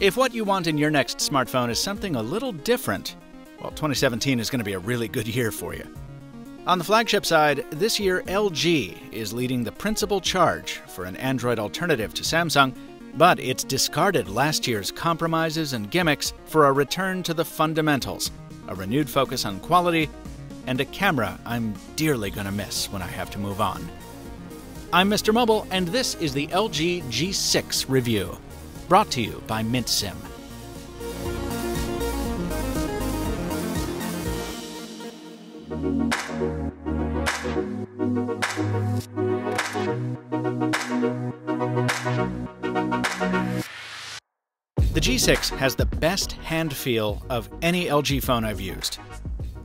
If what you want in your next smartphone is something a little different, well, 2017 is going to be a really good year for you. On the flagship side, this year LG is leading the principal charge for an Android alternative to Samsung, but it's discarded last year's compromises and gimmicks for a return to the fundamentals, a renewed focus on quality, and a camera I'm dearly going to miss when I have to move on. I'm Mr. Mobile, and this is the LG G6 review brought to you by MintSim. The G6 has the best hand feel of any LG phone I've used.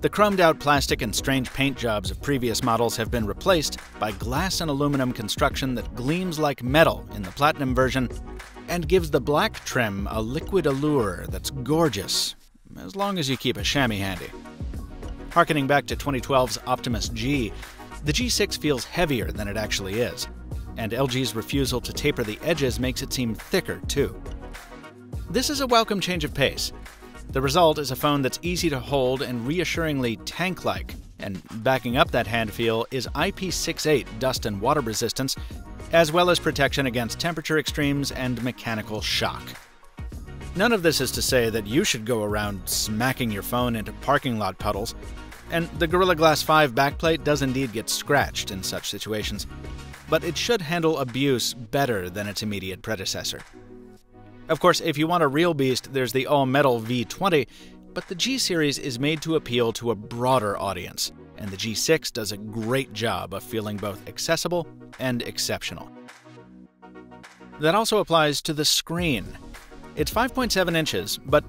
The chromed out plastic and strange paint jobs of previous models have been replaced by glass and aluminum construction that gleams like metal in the Platinum version and gives the black trim a liquid allure that's gorgeous, as long as you keep a chamois handy. Harkening back to 2012's Optimus G, the G6 feels heavier than it actually is, and LG's refusal to taper the edges makes it seem thicker, too. This is a welcome change of pace. The result is a phone that's easy to hold and reassuringly tank like, and backing up that hand feel is IP68 dust and water resistance as well as protection against temperature extremes and mechanical shock. None of this is to say that you should go around smacking your phone into parking lot puddles, and the Gorilla Glass 5 backplate does indeed get scratched in such situations, but it should handle abuse better than its immediate predecessor. Of course, if you want a real beast, there's the all metal V20, but the G series is made to appeal to a broader audience and the G6 does a great job of feeling both accessible and exceptional. That also applies to the screen. It's 5.7 inches, but,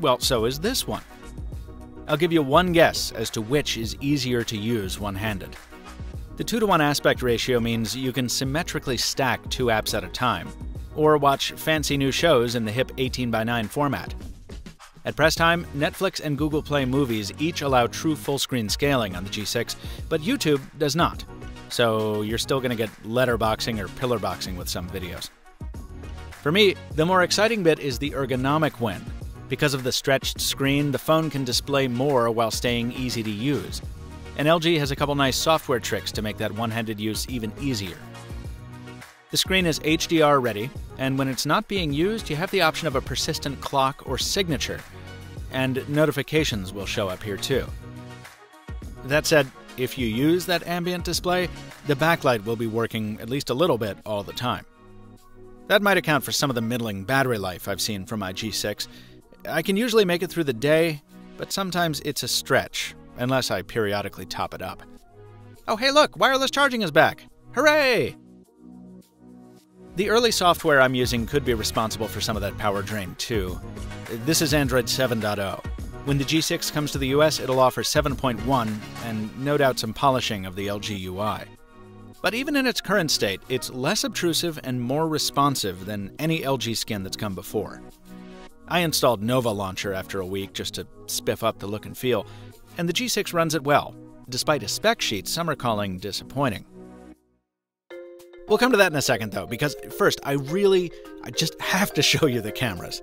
well, so is this one. I'll give you one guess as to which is easier to use one handed. The 2 to 1 aspect ratio means you can symmetrically stack two apps at a time, or watch fancy new shows in the hip 18 by 9 format. At press time, Netflix and Google Play Movies each allow true full screen scaling on the G6, but YouTube does not. So you're still going to get letterboxing or pillarboxing with some videos. For me, the more exciting bit is the ergonomic win. Because of the stretched screen, the phone can display more while staying easy to use. And LG has a couple nice software tricks to make that one handed use even easier. The screen is HDR ready, and when it's not being used, you have the option of a persistent clock or signature, and notifications will show up here too. That said, if you use that ambient display, the backlight will be working at least a little bit all the time. That might account for some of the middling battery life I've seen from my G6. I can usually make it through the day, but sometimes it's a stretch, unless I periodically top it up. Oh, hey, look, wireless charging is back! Hooray! The early software I'm using could be responsible for some of that power drain, too. This is Android 7.0. When the G6 comes to the US, it'll offer 7.1 and no doubt some polishing of the LG UI. But even in its current state, it's less obtrusive and more responsive than any LG skin that's come before. I installed Nova Launcher after a week just to spiff up the look and feel, and the G6 runs it well, despite a spec sheet some are calling disappointing. We'll come to that in a second, though, because first, I really, I just have to show you the cameras.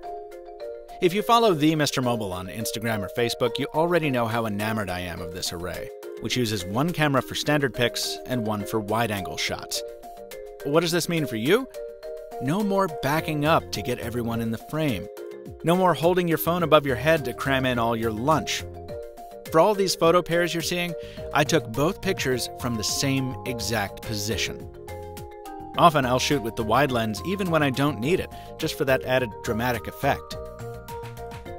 If you follow the Mr. Mobile on Instagram or Facebook, you already know how enamored I am of this array, which uses one camera for standard pics and one for wide angle shots. What does this mean for you? No more backing up to get everyone in the frame. No more holding your phone above your head to cram in all your lunch. For all these photo pairs you're seeing, I took both pictures from the same exact position. Often I'll shoot with the wide lens even when I don't need it, just for that added dramatic effect.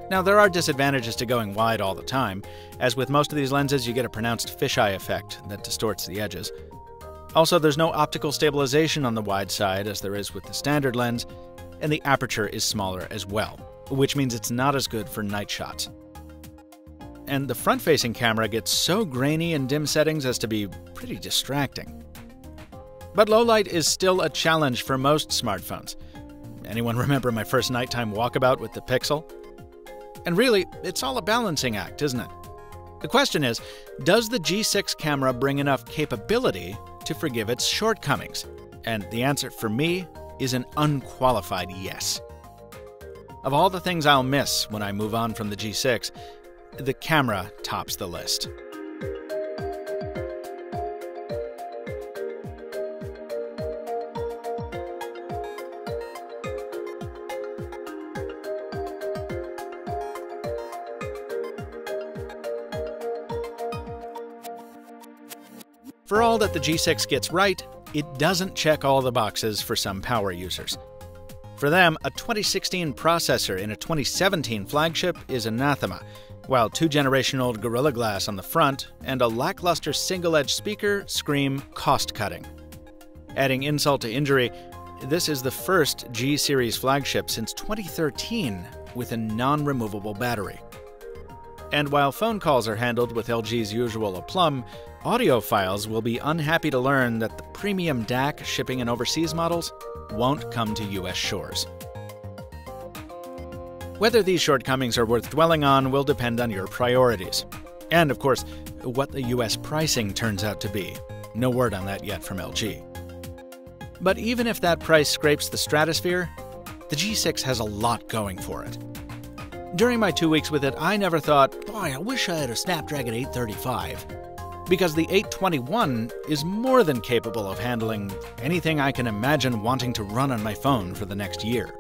Now, there are disadvantages to going wide all the time. As with most of these lenses, you get a pronounced fisheye effect that distorts the edges. Also, there's no optical stabilization on the wide side as there is with the standard lens, and the aperture is smaller as well, which means it's not as good for night shots. And the front facing camera gets so grainy in dim settings as to be pretty distracting. But low light is still a challenge for most smartphones. Anyone remember my first nighttime walkabout with the Pixel? And really, it's all a balancing act, isn't it? The question is Does the G6 camera bring enough capability to forgive its shortcomings? And the answer for me is an unqualified yes. Of all the things I'll miss when I move on from the G6, the camera tops the list. For all that the G6 gets right, it doesn't check all the boxes for some power users. For them, a 2016 processor in a 2017 flagship is anathema, while two generation old Gorilla Glass on the front and a lackluster single edge speaker scream cost cutting. Adding insult to injury, this is the first G series flagship since 2013 with a non removable battery. And while phone calls are handled with LG's usual aplomb, Audiophiles will be unhappy to learn that the premium DAC shipping in overseas models won't come to US shores. Whether these shortcomings are worth dwelling on will depend on your priorities. And, of course, what the US pricing turns out to be. No word on that yet from LG. But even if that price scrapes the stratosphere, the G6 has a lot going for it. During my two weeks with it, I never thought, boy, I wish I had a Snapdragon 835 because the 821 is more than capable of handling anything I can imagine wanting to run on my phone for the next year.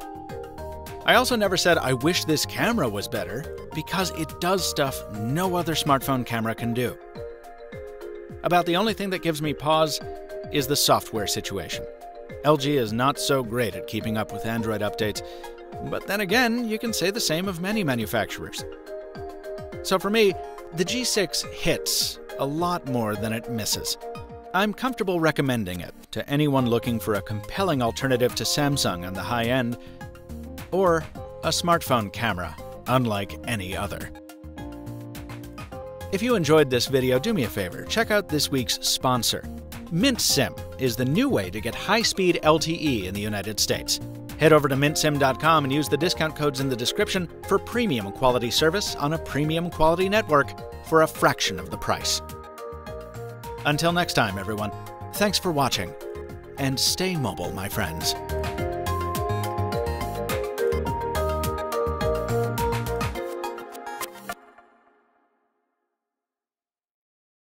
I also never said I wish this camera was better, because it does stuff no other smartphone camera can do. About the only thing that gives me pause is the software situation. LG is not so great at keeping up with Android updates, but then again, you can say the same of many manufacturers. So for me, the G6 hits a lot more than it misses. I'm comfortable recommending it to anyone looking for a compelling alternative to Samsung on the high end, or a smartphone camera unlike any other. If you enjoyed this video, do me a favor, check out this week's sponsor. MintSim is the new way to get high-speed LTE in the United States. Head over to mintsim.com and use the discount codes in the description for premium quality service on a premium quality network for a fraction of the price. Until next time, everyone, thanks for watching, and stay mobile, my friends.